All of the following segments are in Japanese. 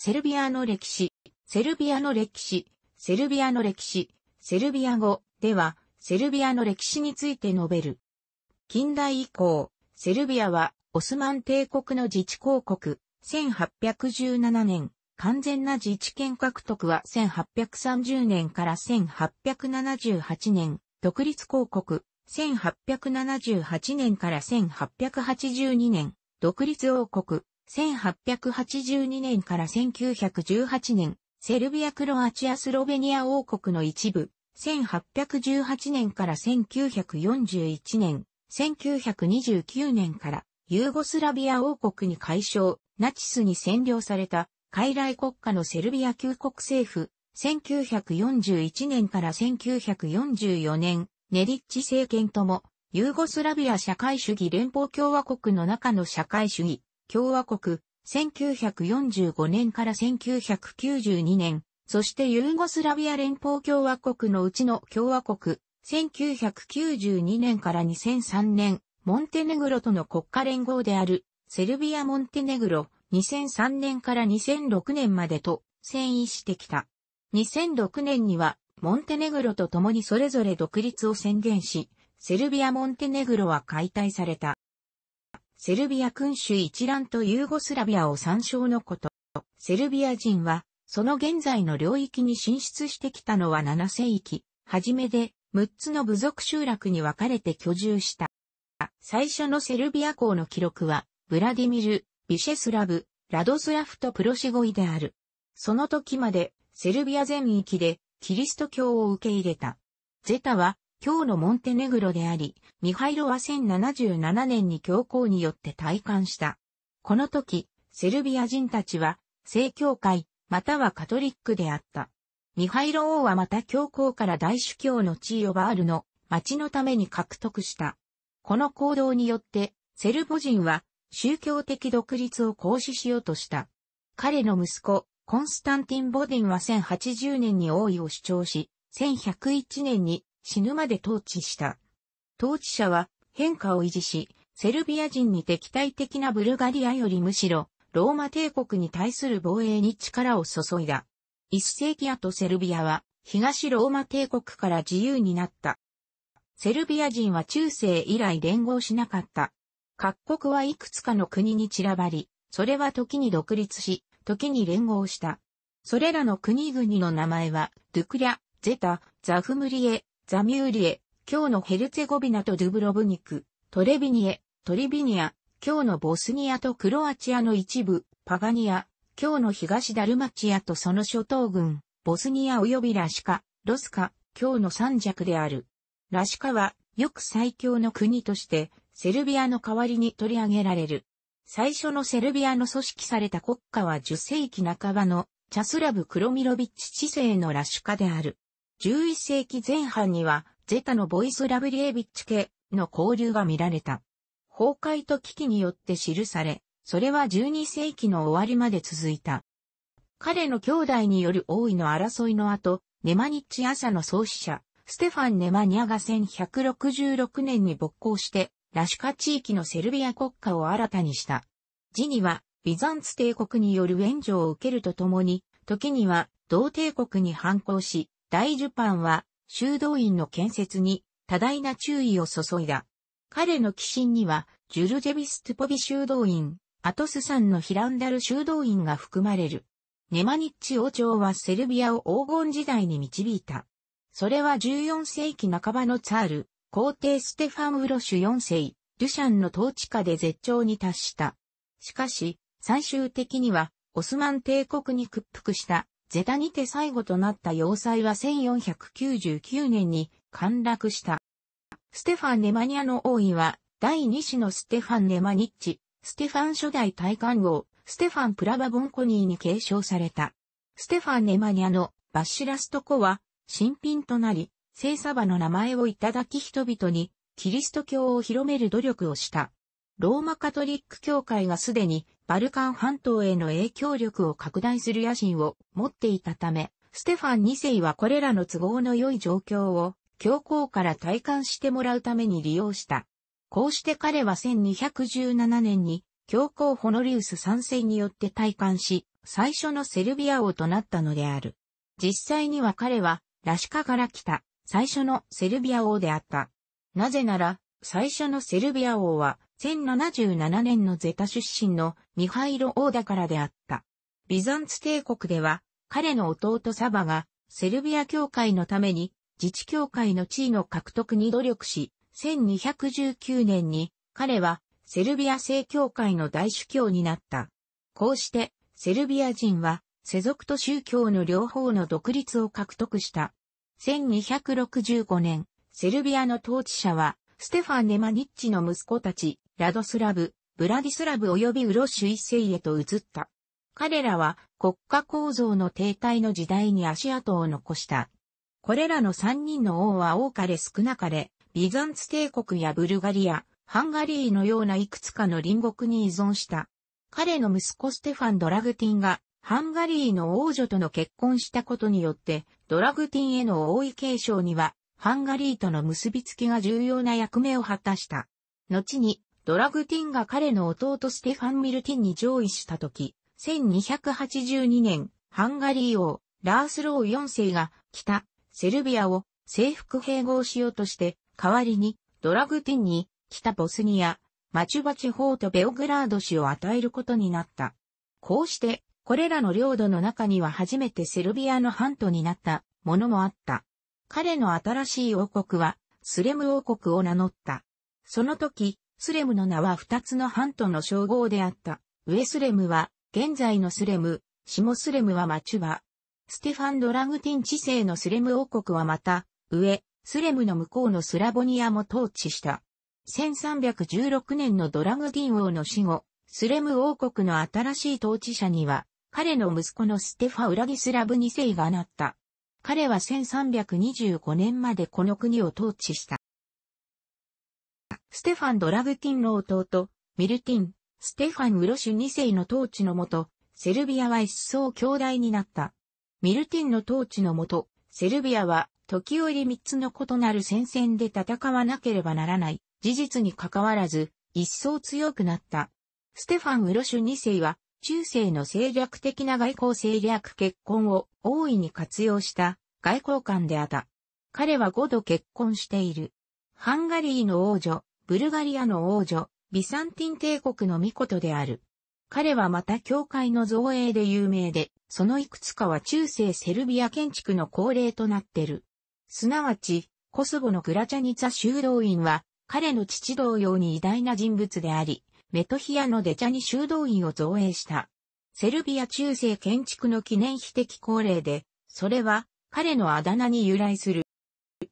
セルビアの歴史、セルビアの歴史、セルビアの歴史、セルビア語。では、セルビアの歴史について述べる。近代以降、セルビアはオスマン帝国の自治公国、1817年、完全な自治権獲得は1830年から1878年、独立公国、1878年から1882年、独立王国、1882年から1918年、セルビア・クロアチア・スロベニア王国の一部、1818年から1941年、1929年からユーゴスラビア王国に解消、ナチスに占領された傀儡国家のセルビア旧国政府、1941年から1944年、ネリッチ政権とも、ユーゴスラビア社会主義連邦共和国の中の社会主義、共和国、1945年から1992年、そしてユーゴスラビア連邦共和国のうちの共和国、1992年から2003年、モンテネグロとの国家連合である、セルビア・モンテネグロ、2003年から2006年までと、遷移してきた。2006年には、モンテネグロと共にそれぞれ独立を宣言し、セルビア・モンテネグロは解体された。セルビア君主一覧とユーゴスラビアを参照のこと。セルビア人は、その現在の領域に進出してきたのは7世紀、初めで6つの部族集落に分かれて居住した。最初のセルビア公の記録は、ブラディミル、ビシェスラブ、ラドスラフとプロシゴイである。その時まで、セルビア全域で、キリスト教を受け入れた。ゼタは、今日のモンテネグロであり、ミハイロは1077年に教皇によって退官した。この時、セルビア人たちは、正教会、またはカトリックであった。ミハイロ王はまた教皇から大主教の地位をバールの町のために獲得した。この行動によって、セルボ人は宗教的独立を行使しようとした。彼の息子、コンスタンティン・ボディンは1080年に王位を主張し、1101年に死ぬまで統治した。統治者は変化を維持し、セルビア人に敵対的なブルガリアよりむしろ、ローマ帝国に対する防衛に力を注いだ。一世紀後セルビアは、東ローマ帝国から自由になった。セルビア人は中世以来連合しなかった。各国はいくつかの国に散らばり、それは時に独立し、時に連合した。それらの国々の名前は、ドゥクリャ、ゼタ、ザフムリエ、ザミューリエ、今日のヘルツェゴビナとドゥブロブニク、トレビニエ、トリビニア、今日のボスニアとクロアチアの一部、パガニア、今日の東ダルマチアとその諸島軍、ボスニア及びラシカ、ロスカ、今日の三弱である。ラシカは、よく最強の国として、セルビアの代わりに取り上げられる。最初のセルビアの組織された国家は10世紀半ばのチャスラブ・クロミロビッチ治世のラシュカである。11世紀前半には、ゼタのボイス・ラブリエビッチ家の交流が見られた。崩壊と危機によって記され、それは12世紀の終わりまで続いた。彼の兄弟による王位の争いの後、ネマニッチ朝の創始者、ステファン・ネマニアが1166年に勃興して、ラシュカ地域のセルビア国家を新たにした。時には、ビザンツ帝国による援助を受けるとともに、時には、同帝国に反抗し、大ジュパンは修道院の建設に多大な注意を注いだ。彼の寄進には、ジュルジェビストゥポビ修道院、アトス山のヒランダル修道院が含まれる。ネマニッチ王朝はセルビアを黄金時代に導いた。それは14世紀半ばのツァール、皇帝ステファン・ウロシュ4世、デュシャンの統治下で絶頂に達した。しかし、最終的には、オスマン帝国に屈服したゼタにて最後となった要塞は1499年に陥落した。ステファン・ネマニアの王位は、第2子のステファン・ネマニッチ、ステファン初代大官王、ステファン・プラバ・ボンコニーに継承された。ステファン・ネマニアのバッシュラストコは、新品となり、聖サバの名前をいただき人々に、キリスト教を広める努力をした。ローマカトリック教会がすでにバルカン半島への影響力を拡大する野心を持っていたため、ステファン2世はこれらの都合の良い状況を教皇から体感してもらうために利用した。こうして彼は1217年に教皇ホノリウス3世によって体感し、最初のセルビア王となったのである。実際には彼はラシカから来た最初のセルビア王であった。なぜなら、最初のセルビア王は1077年のゼタ出身のミハイロ王だからであった。ビザンツ帝国では彼の弟サバがセルビア教会のために自治教会の地位の獲得に努力し、1219年に彼はセルビア正教会の大主教になった。こうしてセルビア人は世俗と宗教の両方の独立を獲得した。1265年、セルビアの統治者は、ステファン・ネマニッチの息子たち、ラドスラブ、ブラディスラブ及びウロッシュ一世へと移った。彼らは国家構造の停滞の時代に足跡を残した。これらの三人の王は多かれ少なかれ、ビザンツ帝国やブルガリア、ハンガリーのようないくつかの隣国に依存した。彼の息子ステファン・ドラグティンがハンガリーの王女との結婚したことによって、ドラグティンへの王位継承には、ハンガリーとの結びつきが重要な役目を果たした。後に、ドラグティンが彼の弟ステファン・ミルティンに上位したとき、1282年、ハンガリー王、ラースロー4世が北、セルビアを征服併合しようとして、代わりにドラグティンに北ボスニア、マチュバ地方とベオグラード市を与えることになった。こうして、これらの領土の中には初めてセルビアの半島になったものもあった。彼の新しい王国は、スレム王国を名乗った。その時、スレムの名は二つの半島の称号であった。ウエスレムは現在のスレム、シモスレムはマチュバ。ステファン・ドラグティン治世のスレム王国はまた、上、スレムの向こうのスラボニアも統治した。1316年のドラグティン王の死後、スレム王国の新しい統治者には、彼の息子のステファ・ウラディスラブ2世がなった。彼は1325年までこの国を統治した。ステファン・ドラグティンの弟、ミルティン、ステファン・ウロシュ2世の統治のもと、セルビアは一層強大になった。ミルティンの統治のもと、セルビアは時折三つの異なる戦線で戦わなければならない事実に関わらず、一層強くなった。ステファン・ウロシュ2世は、中世の政略的な外交政略結婚を大いに活用した外交官であった。彼は5度結婚している。ハンガリーの王女、ブルガリアの王女、ビサンティン帝国の御事である。彼はまた教会の造営で有名で、そのいくつかは中世セルビア建築の恒例となってる。すなわち、コスボのグラチャニツァ修道院は、彼の父同様に偉大な人物であり、メトヒアのデチャニ修道院を造営した。セルビア中世建築の記念碑的恒例で、それは彼のあだ名に由来する。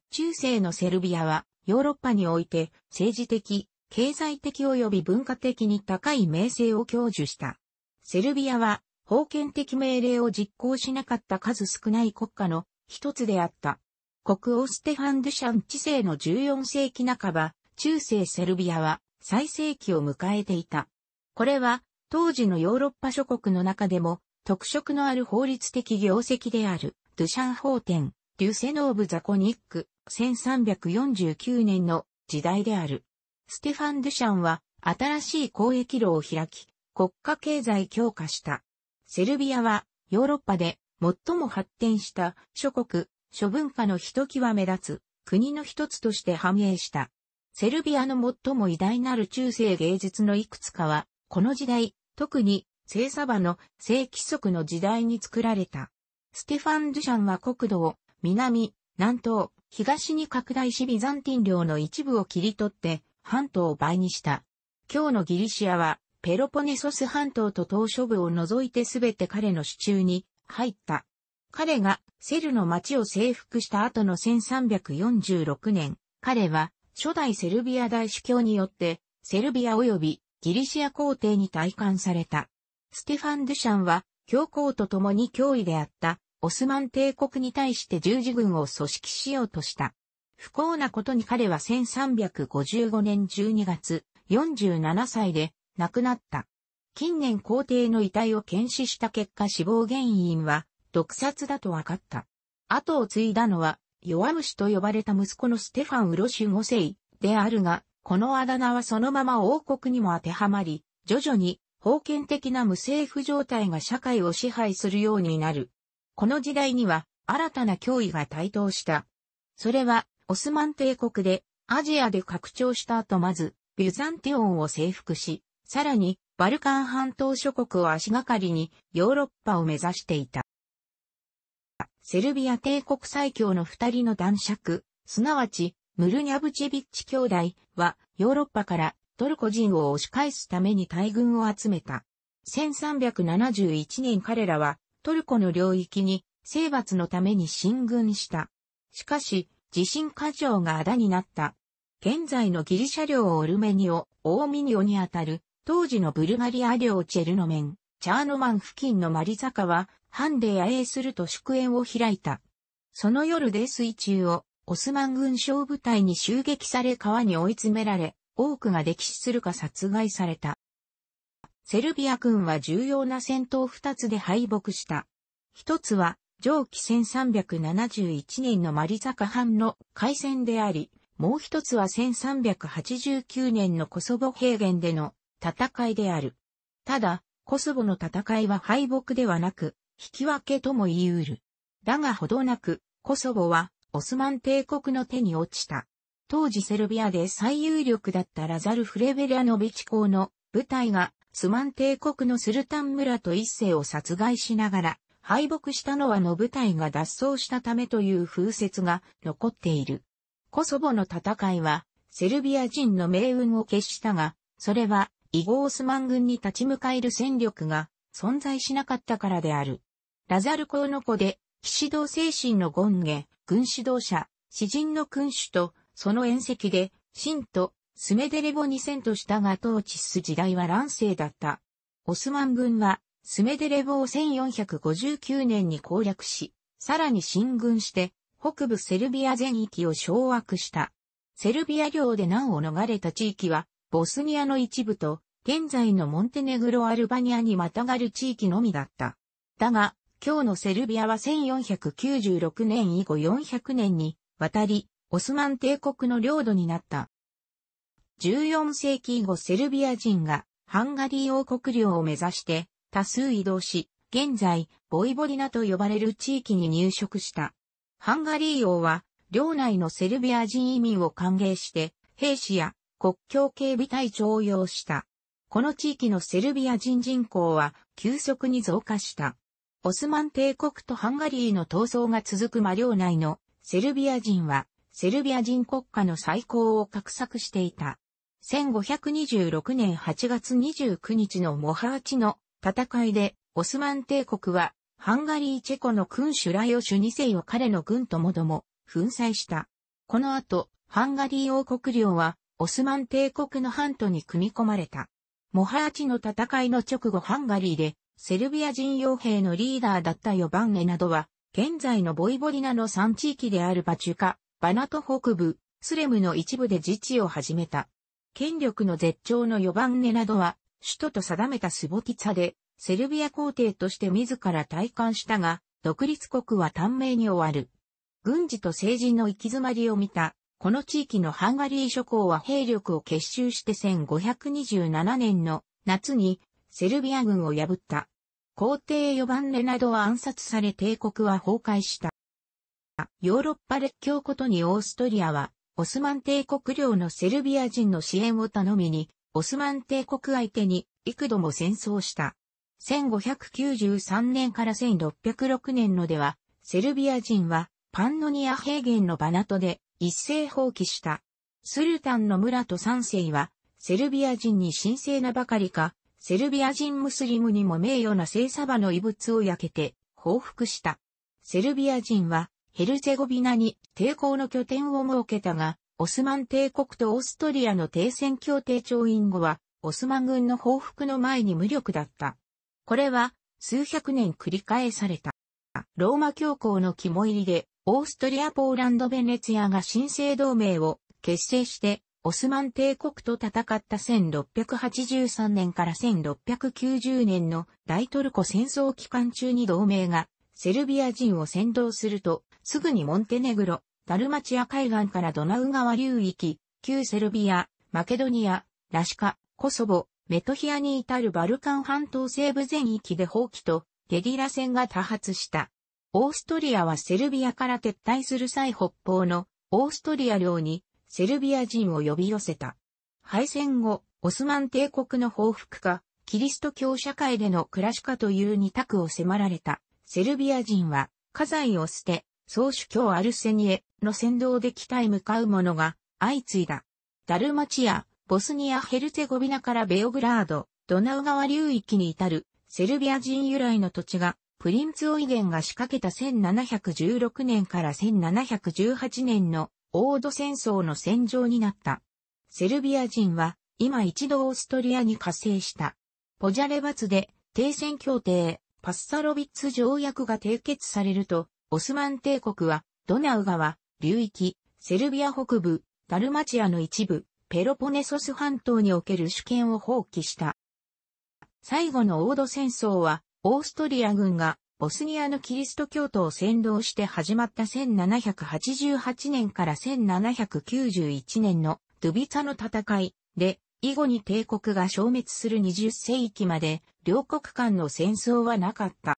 中世のセルビアはヨーロッパにおいて政治的、経済的及び文化的に高い名声を享受した。セルビアは、封建的命令を実行しなかった数少ない国家の一つであった。国王ステファン・ドゥシャン治世の14世紀半ば、中世セルビアは最盛期を迎えていた。これは、当時のヨーロッパ諸国の中でも特色のある法律的業績である、ドゥシャン法典、デュセノーブ・ザコニック、1349年の時代である。ステファン・ドゥシャンは新しい交易路を開き、国家経済強化した。セルビアはヨーロッパで最も発展した諸国、諸文化のひときわ目立つ国の一つとして繁栄した。セルビアの最も偉大なる中世芸術のいくつかは、この時代、特に聖サバの聖規則の時代に作られた。ステファン・ドゥシャンは国土を南、南東、東に拡大しビザンティン領の一部を切り取って半島を倍にした。今日のギリシアは、ペロポネソス半島と島諸部を除いてすべて彼の手中に入った。彼がセルの町を征服した後の1346年、彼は初代セルビア大主教によってセルビア及びギリシア皇帝に退官された。ステファン・ドゥシャンは教皇と共に脅威であったオスマン帝国に対して十字軍を組織しようとした。不幸なことに彼は1355年12月、47歳で亡くなった。近年皇帝の遺体を検視した結果死亡原因は毒殺だと分かった。後を継いだのは弱虫と呼ばれた息子のステファン・ウロシュ5世であるが、このあだ名はそのまま王国にも当てはまり、徐々に封建的な無政府状態が社会を支配するようになる。この時代には新たな脅威が台頭した。それはオスマン帝国でアジアで拡張した後まずビュザンティオンを征服し、さらにバルカン半島諸国を足がかりにヨーロッパを目指していた。セルビア帝国最強の二人の男爵、すなわちムルニャブチェビッチ兄弟はヨーロッパからトルコ人を押し返すために大軍を集めた。1371年彼らはトルコの領域に征伐のために進軍した。しかし、地震過剰があだになった。現在のギリシャ領オルメニオ、オーミニオにあたる、当時のブルガリア領チェルノメン、チャーノマン付近のマリ坂は、藩で野営すると祝宴を開いた。その夜で水中を、オスマン軍小部隊に襲撃され川に追い詰められ、多くが溺死するか殺害された。セルビア軍は重要な戦闘二つで敗北した。一つは、上記1371年のマリザカ藩の海戦であり、もう一つは1389年のコソボ平原での戦いである。ただ、コソボの戦いは敗北ではなく、引き分けとも言い得る。だがほどなく、コソボはオスマン帝国の手に落ちた。当時セルビアで最有力だったラザル・フレベリアノビチ公の部隊がスマン帝国のスルタン村と一世を殺害しながら敗北したのはの部隊が脱走したためという風説が残っている。コソボの戦いは、セルビア人の命運を決したが、それは、イゴースマン軍に立ち向かえる戦力が存在しなかったからである。ラザル公の子で、騎士道精神のゴンゲ、軍指導者、詩人の君主と、その縁石で、神と、スメデレボニセンとしたが統治す時代は乱世だった。オスマン軍は、スメデレボを1459年に攻略し、さらに進軍して、北部セルビア全域を掌握した。セルビア領で難を逃れた地域は、ボスニアの一部と、現在のモンテネグロ・アルバニアにまたがる地域のみだった。だが、今日のセルビアは1496年以後400年に渡り、オスマン帝国の領土になった。14世紀以後セルビア人がハンガリー王国領を目指して多数移動し、現在、ボイボリナと呼ばれる地域に入植した。ハンガリー王は、領内のセルビア人移民を歓迎して、兵士や国境警備隊長を要した。この地域のセルビア人人口は急速に増加した。オスマン帝国とハンガリーの闘争が続くマ領内のセルビア人は、セルビア人国家の再興を画策していた。1526年8月29日のモハーチの戦いで、オスマン帝国は、ハンガリーチェコの君主ラヨシュ2世を彼の軍ともども、粉砕した。この後、ハンガリー王国領は、オスマン帝国のハントに組み込まれた。モハーチの戦いの直後ハンガリーで、セルビア人傭兵のリーダーだったヨバンネなどは、現在のボイボリナの3地域であるバチュカ、バナト北部、スレムの一部で自治を始めた。権力の絶頂のヨバンネなどは、首都と定めたスボティツァで、セルビア皇帝として自ら体感したが、独立国は短命に終わる。軍事と政治の行き詰まりを見た、この地域のハンガリー諸侯は兵力を結集して1527年の夏にセルビア軍を破った。皇帝ヨバンネなどは暗殺され帝国は崩壊した。ヨーロッパ列強ことにオーストリアは、オスマン帝国領のセルビア人の支援を頼みに、オスマン帝国相手に幾度も戦争した。1593年から1606年のでは、セルビア人はパンノニア平原のバナトで一斉放棄した。スルタンの村と三世は、セルビア人に神聖なばかりか、セルビア人ムスリムにも名誉な聖サバの遺物を焼けて報復した。セルビア人はヘルゼゴビナに抵抗の拠点を設けたが、オスマン帝国とオーストリアの停戦協定調印後は、オスマン軍の報復の前に無力だった。これは、数百年繰り返された。ローマ教皇の肝入りで、オーストリア・ポーランド・ベネツィアが新生同盟を結成して、オスマン帝国と戦った1683年から1690年の大トルコ戦争期間中に同盟がセルビア人を先導すると、すぐにモンテネグロ、ダルマチア海岸からドナウ川流域、旧セルビア、マケドニア、ラシカ、コソボ、メトヒアに至るバルカン半島西部全域で蜂起とゲリラ戦が多発した。オーストリアはセルビアから撤退する際北方のオーストリア領にセルビア人を呼び寄せた。敗戦後、オスマン帝国の報復か、キリスト教社会での暮らしかという二択を迫られた。セルビア人は、家財を捨て、総主教アルセニエの先導で北へ向かう者が相次いだ。ダルマチア、ボスニア・ヘルツェゴビナからベオグラード、ドナウ川流域に至るセルビア人由来の土地がプリンツオイゲンが仕掛けた1716年から1718年のオード戦争の戦場になった。セルビア人は今一度オーストリアに加勢した。ポジャレバツで停戦協定パッサロビッツ条約が締結されると、オスマン帝国はドナウ川、流域、セルビア北部、ダルマチアの一部、ペロポネソス半島における主権を放棄した。最後のオード戦争はオーストリア軍がボスニアのキリスト教徒を先導して始まった1788年から1791年のドゥビツァの戦いで、以後に帝国が消滅する20世紀まで両国間の戦争はなかった。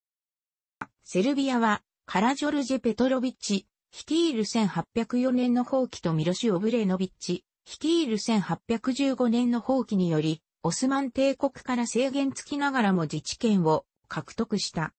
セルビアはカラジョルジェ・ペトロビッチ、率いる1804年の放棄とミロシ・オブレノビッチ、率いる1815年の放棄により、オスマン帝国から制限付きながらも自治権を獲得した。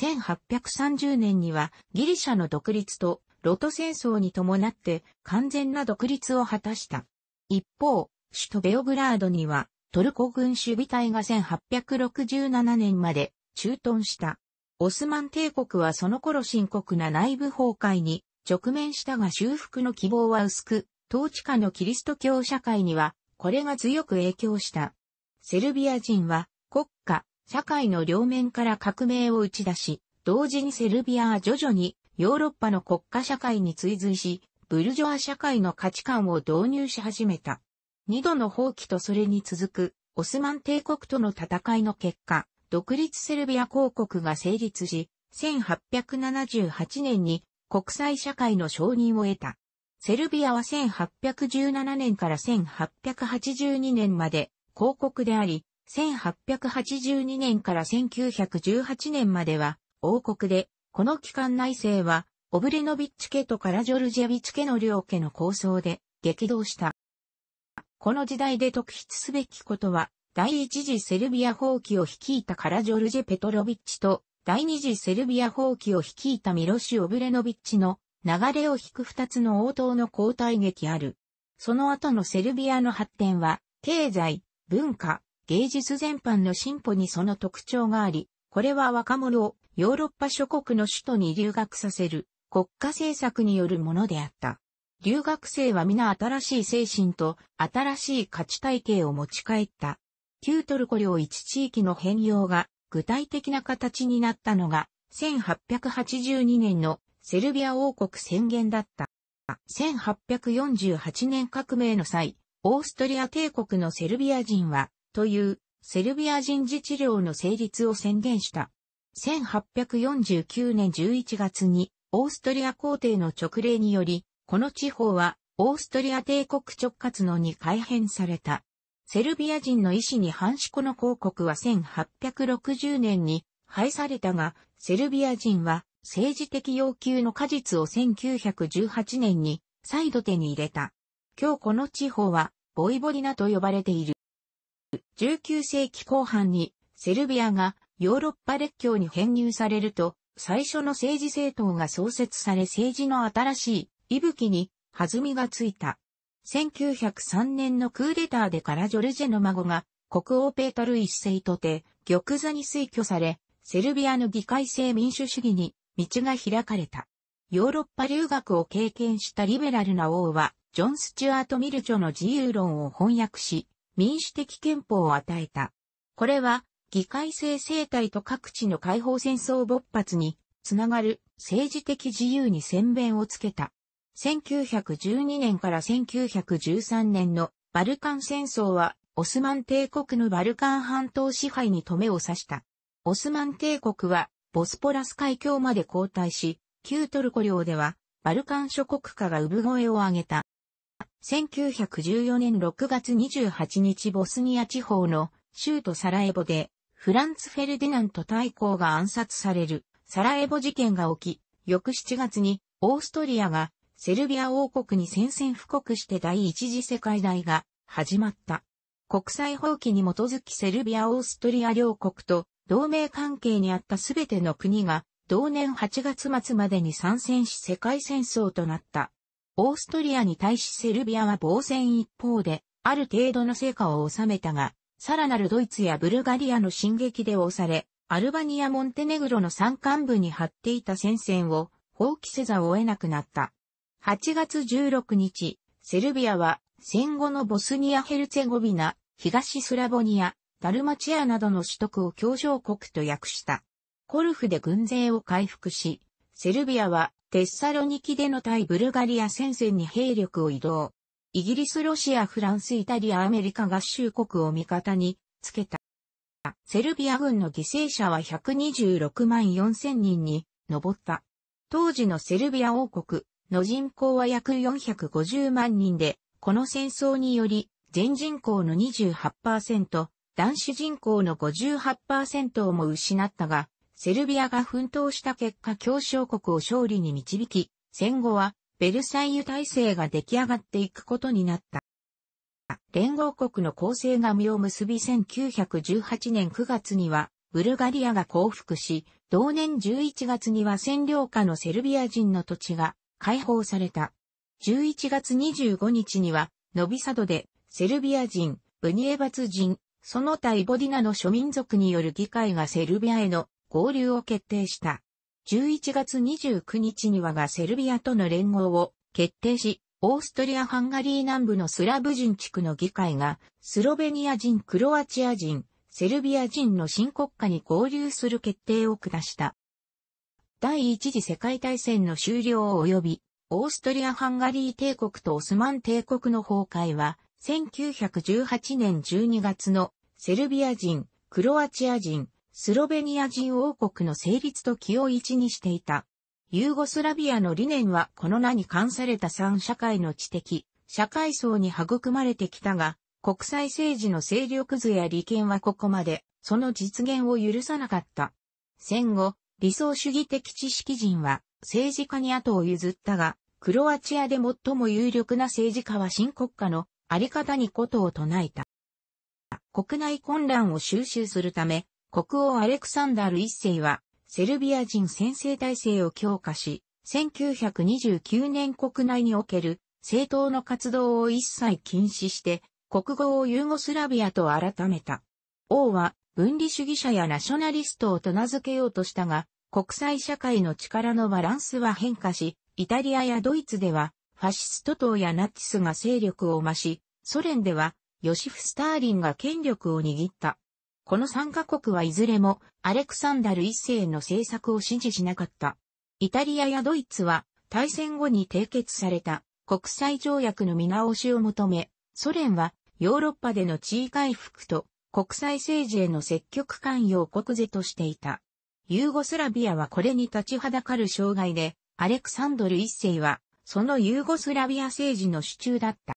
1830年にはギリシャの独立とロト戦争に伴って完全な独立を果たした。一方、首都ベオグラードにはトルコ軍守備隊が1867年まで駐屯した。オスマン帝国はその頃深刻な内部崩壊に直面したが修復の希望は薄く、統治下のキリスト教社会にはこれが強く影響した。セルビア人は国家、社会の両面から革命を打ち出し、同時にセルビアは徐々にヨーロッパの国家社会に追随し、ブルジョア社会の価値観を導入し始めた。二度の放棄とそれに続くオスマン帝国との戦いの結果、独立セルビア公国が成立し、1878年に国際社会の承認を得た。セルビアは1817年から1882年まで公国であり、1882年から1918年までは王国で、この期間内政は、オブレノビッチ家とカラジョルジャビッチ家の両家の構想で激動した。この時代で特筆すべきことは、第一次セルビア放棄を率いたカラジョルジェ・ペトロビッチと、第二次セルビア放棄を率いたミロシ・オブレノビッチの流れを引く二つの応答の交代劇ある。その後のセルビアの発展は、経済、文化、芸術全般の進歩にその特徴があり、これは若者をヨーロッパ諸国の首都に留学させる国家政策によるものであった。留学生は皆新しい精神と新しい価値体系を持ち帰った。旧トルコ領一地域の変容が具体的な形になったのが1882年のセルビア王国宣言だった。1848年革命の際、オーストリア帝国のセルビア人は、というセルビア人自治領の成立を宣言した。1849年11月にオーストリア皇帝の直令により、この地方はオーストリア帝国直轄のに改変された。セルビア人の意思に反しこの公国は1860年に廃されたが、セルビア人は政治的要求の果実を1918年に再度手に入れた。今日この地方はボイボリナと呼ばれている。19世紀後半にセルビアがヨーロッパ列強に編入されると、最初の政治政党が創設され政治の新しい息吹に弾みがついた。1903年のクーデターでカラジョルジェの孫が国王ペータル一世とて玉座に推挙され、セルビアの議会制民主主義に道が開かれた。ヨーロッパ留学を経験したリベラルな王は、ジョン・スチュアート・ミル著の自由論を翻訳し、民主的憲法を与えた。これは、議会制政体と各地の解放戦争勃発につながる政治的自由に先鞭をつけた。1912年から1913年のバルカン戦争はオスマン帝国のバルカン半島支配に止めを刺した。オスマン帝国はボスポラス海峡まで後退し、旧トルコ領ではバルカン諸国家が産声を上げた。1914年6月28日ボスニア地方の州都サラエボで、フランツ・フェルディナント大公が暗殺される、サラエボ事件が起き、翌7月に、オーストリアが、セルビア王国に宣戦布告して第一次世界大が始まった。国際法規に基づきセルビア・オーストリア両国と同盟関係にあったすべての国が同年8月末までに参戦し世界戦争となった。オーストリアに対しセルビアは防戦一方で、ある程度の成果を収めたが、さらなるドイツやブルガリアの進撃で押され、アルバニア・モンテネグロの山間部に張っていた戦線を放棄せざを得なくなった。8月16日、セルビアは戦後のボスニア・ヘルツェゴビナ、東スラボニア、ダルマチアなどの首都を協商国と訳した。コルフで軍勢を回復し、セルビアはテッサロニキでの対ブルガリア戦線に兵力を移動。イギリス、ロシア、フランス、イタリア、アメリカ合衆国を味方につけた。セルビア軍の犠牲者は126万4千人に上った。当時のセルビア王国の人口は約450万人で、この戦争により全人口の28%、男子人口の58%をも失ったが、セルビアが奮闘した結果協商国を勝利に導き、戦後はベルサイユ体制が出来上がっていくことになった。連合国の構成が実を結び1918年9月にはブルガリアが降伏し、同年11月には占領下のセルビア人の土地が解放された。11月25日には、ノビサドで、セルビア人、ブニエバツ人、その他イボディナの諸民族による議会がセルビアへの合流を決定した。11月29日にはがセルビアとの連合を決定し、オーストリア・ハンガリー南部のスラブ人地区の議会が、スロベニア人、クロアチア人、セルビア人の新国家に合流する決定を下した。第一次世界大戦の終了及び、オーストリア・ハンガリー帝国とオスマン帝国の崩壊は、1918年12月のセルビア人、クロアチア人、スロベニア人王国の成立と気を一にしていた。ユーゴスラビアの理念はこの名に関された三社会の知的、社会層に育まれてきたが、国際政治の勢力図や利権はここまで、その実現を許さなかった。戦後、理想主義的知識人は政治家に後を譲ったが、クロアチアで最も有力な政治家は新国家のあり方にことを唱えた。国内混乱を収集するため、国王アレクサンダール一世は、セルビア人先制体制を強化し、1929年国内における政党の活動を一切禁止して、国語をユーゴスラビアと改めた。王は分離主義者やナショナリストをと名付けようとしたが、国際社会の力のバランスは変化し、イタリアやドイツでは、ファシスト党やナチスが勢力を増し、ソ連では、ヨシフ・スターリンが権力を握った。この3カ国はいずれも、アレクサンダル一世の政策を支持しなかった。イタリアやドイツは、大戦後に締結された国際条約の見直しを求め、ソ連はヨーロッパでの地位回復と国際政治への積極関与を国是としていた。ユーゴスラビアはこれに立ちはだかる障害で、アレクサンドル一世は、そのユーゴスラビア政治の主中だった。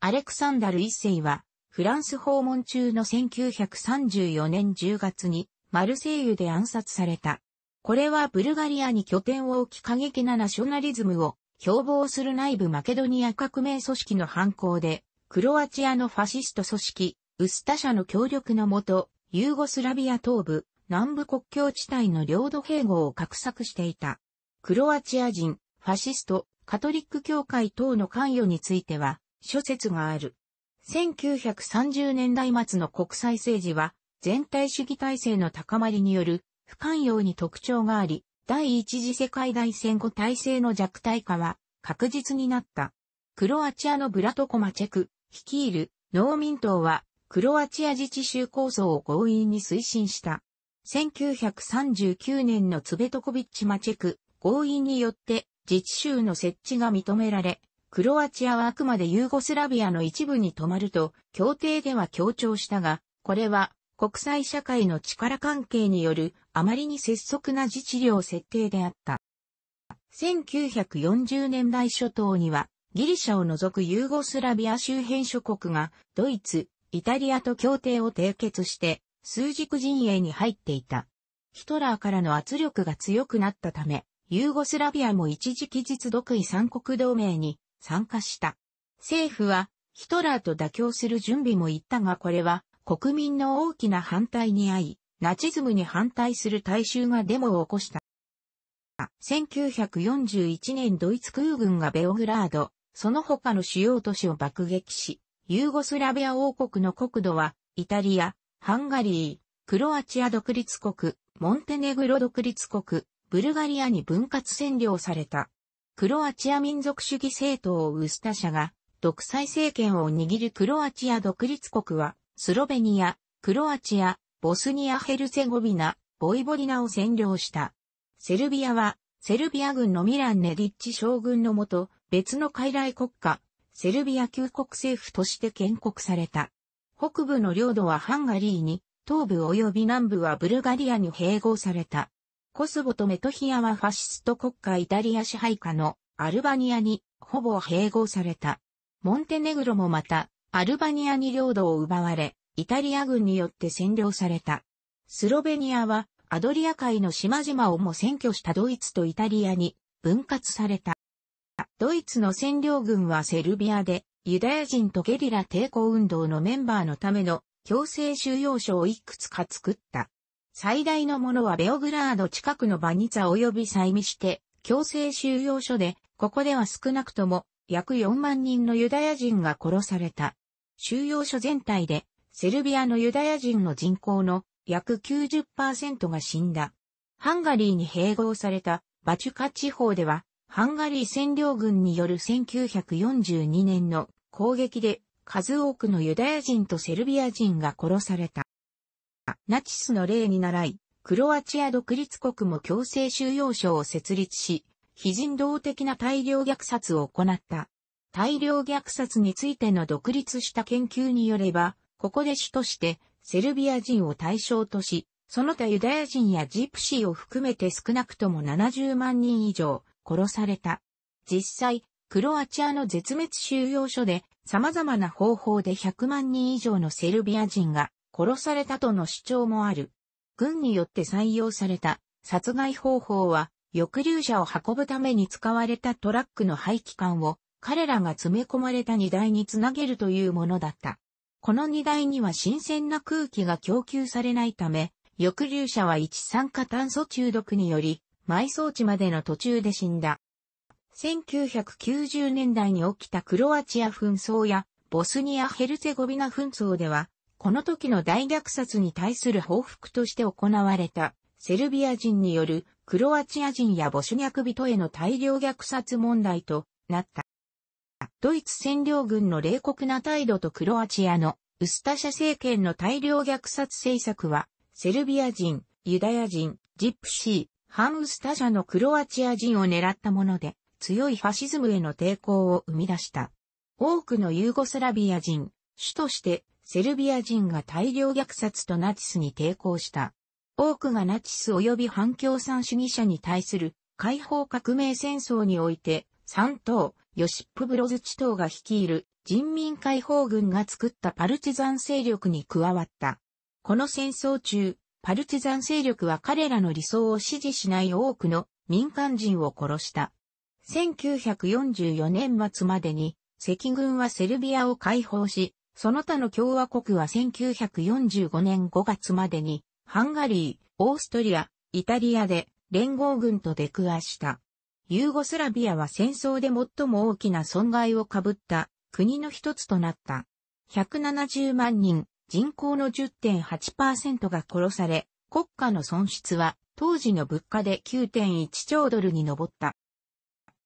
アレクサンダル一世は、フランス訪問中の1934年10月に、マルセイユで暗殺された。これはブルガリアに拠点を置き過激なナショナリズムを標榜する内部マケドニア革命組織の犯行で、クロアチアのファシスト組織、ウスタ社の協力のもと、ユーゴスラビア東部、南部国境地帯の領土併合を画策していた。クロアチア人、ファシスト、カトリック教会等の関与については、諸説がある。1930年代末の国際政治は、全体主義体制の高まりによる不寛容に特徴があり、第一次世界大戦後体制の弱体化は確実になった。クロアチアのブラトコマチェク、率いる農民党はクロアチア自治州構想を強引に推進した。1939年のツベトコビッチマチェク合意によって自治州の設置が認められ、クロアチアはあくまでユーゴスラビアの一部に止まると協定では強調したが、これは国際社会の力関係によるあまりに拙速な自治領設定であった。1940年代初頭にはギリシャを除くユーゴスラビア周辺諸国がドイツ、イタリアと協定を締結して、数軸陣営に入っていた。ヒトラーからの圧力が強くなったため、ユーゴスラビアも一時期実独位三国同盟に参加した。政府はヒトラーと妥協する準備も言ったがこれは国民の大きな反対に遭い、ナチズムに反対する大衆がデモを起こした。1941年ドイツ空軍がベオグラード、その他の主要都市を爆撃し、ユーゴスラビア王国の国土は、イタリア、ハンガリー、クロアチア独立国、モンテネグロ独立国、ブルガリアに分割占領された。クロアチア民族主義政党ウスタ社が、独裁政権を握るクロアチア独立国は、スロベニア、クロアチア、ボスニア・ヘルセゴビナ、ボイボリナを占領した。セルビアは、セルビア軍のミラン・ネディッチ将軍のもと、別の傀儡国家、セルビア旧国政府として建国された。北部の領土はハンガリーに、東部及び南部はブルガリアに併合された。コスボとメトヒアはファシスト国家イタリア支配下のアルバニアにほぼ併合された。モンテネグロもまたアルバニアに領土を奪われ、イタリア軍によって占領された。スロベニアはアドリア海の島々をも占拠したドイツとイタリアに分割された。ドイツの占領軍はセルビアでユダヤ人とゲリラ抵抗運動のメンバーのための強制収容所をいくつか作った。最大のものはベオグラード近くのバニツァ及びサイミして強制収容所で、ここでは少なくとも約4万人のユダヤ人が殺された。収容所全体でセルビアのユダヤ人の人口の約90%が死んだ。ハンガリーに併合されたバチュカ地方ではハンガリー占領軍による1942年の攻撃で数多くのユダヤ人とセルビア人が殺された。ナチスの例に倣い、クロアチア独立国も強制収容所を設立し、非人道的な大量虐殺を行った。大量虐殺についての独立した研究によれば、ここで主としてセルビア人を対象とし、その他ユダヤ人やジプシーを含めて少なくとも70万人以上、殺された。実際、クロアチアの絶滅収容所で様々な方法で100万人以上のセルビア人が殺されたとの主張もある。軍によって採用された殺害方法は抑留者を運ぶために使われたトラックの排気管を彼らが詰め込まれた荷台につなげるというものだった。この荷台には新鮮な空気が供給されないため、抑留者は一酸化炭素中毒により埋葬地までの途中で死んだ。1990年代に起きたクロアチア紛争やボスニア・ヘルツェゴビナ紛争では、この時の大虐殺に対する報復として行われたセルビア人によるクロアチア人やボスニャク人への大量虐殺問題となった。ドイツ占領軍の冷酷な態度とクロアチアのウスタシャ政権の大量虐殺政策は、セルビア人、ユダヤ人、ジプシー、ハンスタ社のクロアチア人を狙ったもので、強いファシズムへの抵抗を生み出した。多くのユーゴスラビア人、主としてセルビア人が大量虐殺とナチスに抵抗した。多くがナチス及び反共産主義者に対する解放革命戦争において、三党、ヨシップ・ブロズチ党が率いる人民解放軍が作ったパルチザン勢力に加わった。この戦争中、パルチザン勢力は彼らの理想を支持しない多くの民間人を殺した。1944年末までに赤軍はセルビアを解放し、その他の共和国は1945年5月までにハンガリー、オーストリア、イタリアで連合軍と出くわした。ユーゴスラビアは戦争で最も大きな損害を被った国の一つとなった。170万人、人口の10.8%が殺され、国家の損失は当時の物価で9.1兆ドルに上った。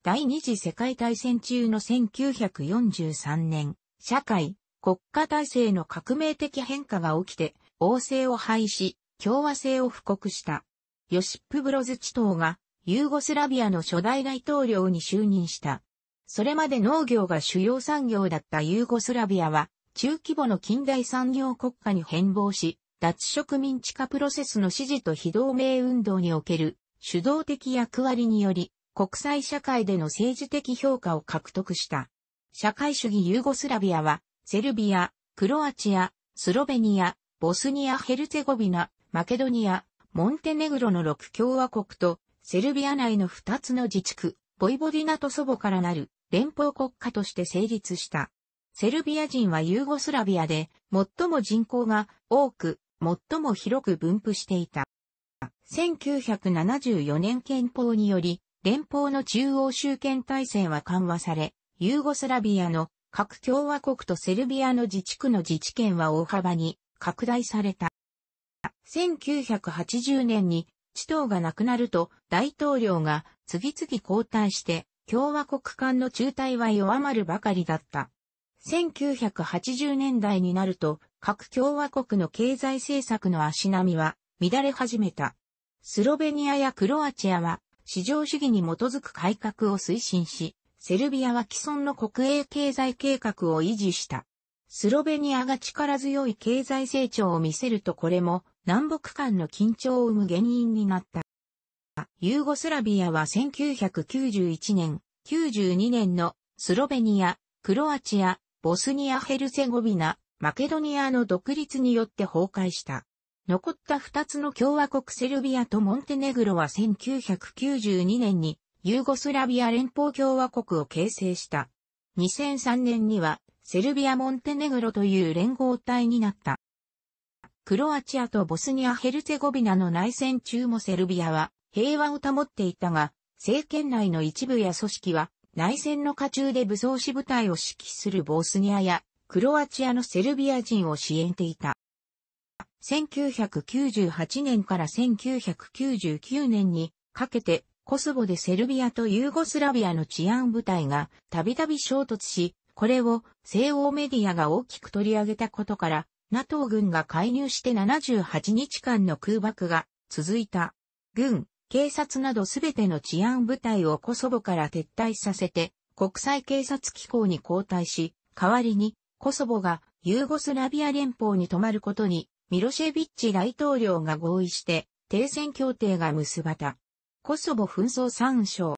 第二次世界大戦中の1943年、社会、国家体制の革命的変化が起きて、王政を廃止、共和制を布告した。ヨシップ・ブロズチ党がユーゴスラビアの初代大統領に就任した。それまで農業が主要産業だったユーゴスラビアは中規模の近代産業国家に変貌し、脱植民地化プロセスの支持と非同盟運動における主導的役割により、国際社会での政治的評価を獲得した。社会主義ユーゴスラビアは、セルビア、クロアチア、スロベニア、ボスニア・ヘルツェゴビナ、マケドニア、モンテネグロの6共和国と、セルビア内の2つの自治区、ボイボディナと祖母からなる連邦国家として成立した。セルビア人はユーゴスラビアで最も人口が多く、最も広く分布していた。1974年憲法により、連邦の中央集権体制は緩和され、ユーゴスラビアの各共和国とセルビアの自治区の自治権は大幅に拡大された。1980年に地頭がなくなると大統領が次々交代して共和国間の中退は弱まるばかりだった。1980年代になると、各共和国の経済政策の足並みは乱れ始めた。スロベニアやクロアチアは市場主義に基づく改革を推進し、セルビアは既存の国営経済計画を維持した。スロベニアが力強い経済成長を見せるとこれも南北間の緊張を生む原因になった。ユーゴスラビアは1991年、92年のスロベニア、クロアチア、ボスニア・ヘルセゴビナ、マケドニアの独立によって崩壊した。残った二つの共和国セルビアとモンテネグロは1992年にユーゴスラビア連邦共和国を形成した。2003年にはセルビア・モンテネグロという連合体になった。クロアチアとボスニア・ヘルツェゴビナの内戦中もセルビアは平和を保っていたが、政権内の一部や組織は内戦の渦中で武装士部隊を指揮するボスニアやクロアチアのセルビア人を支援していた。1998年から1999年にかけてコソボでセルビアとユーゴスラビアの治安部隊がたびたび衝突し、これを西欧メディアが大きく取り上げたことから、NATO 軍が介入して78日間の空爆が続いた。軍、警察などすべての治安部隊をコソボから撤退させて、国際警察機構に交代し、代わりに、コソボがユーゴスラビア連邦に泊まることに、ミロシェビッチ大統領が合意して、停戦協定が結ばた。コソボ紛争参照。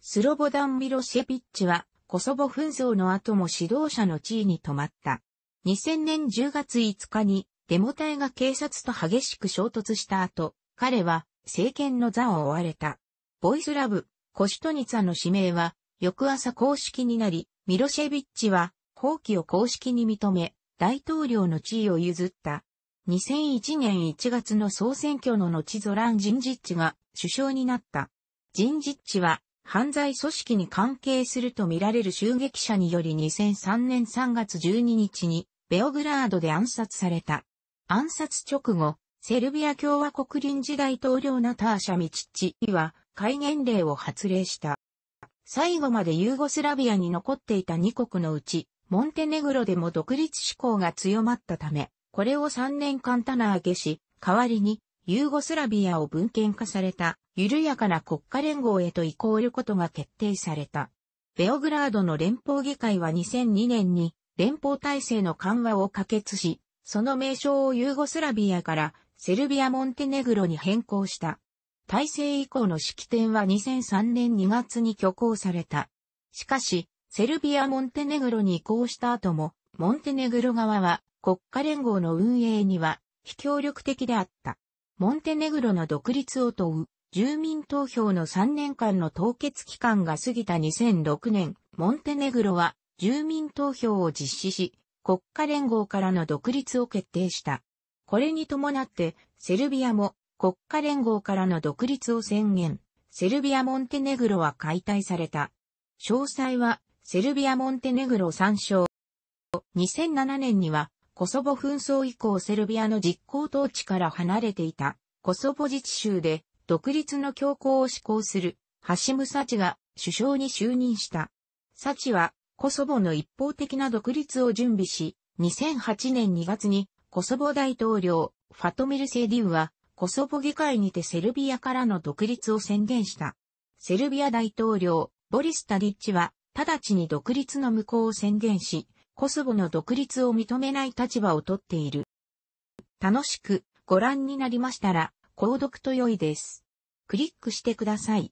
スロボダン・ミロシェビッチは、コソボ紛争の後も指導者の地位に泊まった。2000年10月5日に、デモ隊が警察と激しく衝突した後、彼は政権の座を追われた。ボイスラブ、コシュトニツァの指名は、翌朝公式になり、ミロシェビッチは、放棄を公式に認め、大統領の地位を譲った。2001年1月の総選挙の後ゾラン・ジンジッチが首相になった。ジンジッチは犯罪組織に関係するとみられる襲撃者により2003年3月12日にベオグラードで暗殺された。暗殺直後、セルビア共和国臨時大統領ナターシャ・ミチッチは戒厳令を発令した。最後までユーゴスラビアに残っていた2国のうち、モンテネグロでも独立志向が強まったため、これを3年間棚上げし、代わりにユーゴスラビアを文献化された緩やかな国家連合へと移行ることが決定された。ベオグラードの連邦議会は2002年に連邦体制の緩和を可決し、その名称をユーゴスラビアからセルビア・モンテネグロに変更した。体制以降の式典は2003年2月に挙行された。しかし、セルビア・モンテネグロに移行した後も、モンテネグロ側は国家連合の運営には非協力的であった。モンテネグロの独立を問う住民投票の3年間の凍結期間が過ぎた2006年、モンテネグロは住民投票を実施し、国家連合からの独立を決定した。これに伴って、セルビアも国家連合からの独立を宣言。セルビア・モンテネグロは解体された。詳細は、セルビア・モンテネグロ参照。2007年には、コソボ紛争以降セルビアの実行統治から離れていた、コソボ自治州で、独立の強行を施行する、ハシム・サチが首相に就任した。サチは、コソボの一方的な独立を準備し、2008年2月にコソボ大統領、ファトミル・セディウは、コソボ議会にてセルビアからの独立を宣言した。セルビア大統領、ボリス・タディッチは、直ちに独立の無効を宣言し、コソボの独立を認めない立場をとっている。楽しくご覧になりましたら、購読と良いです。クリックしてください。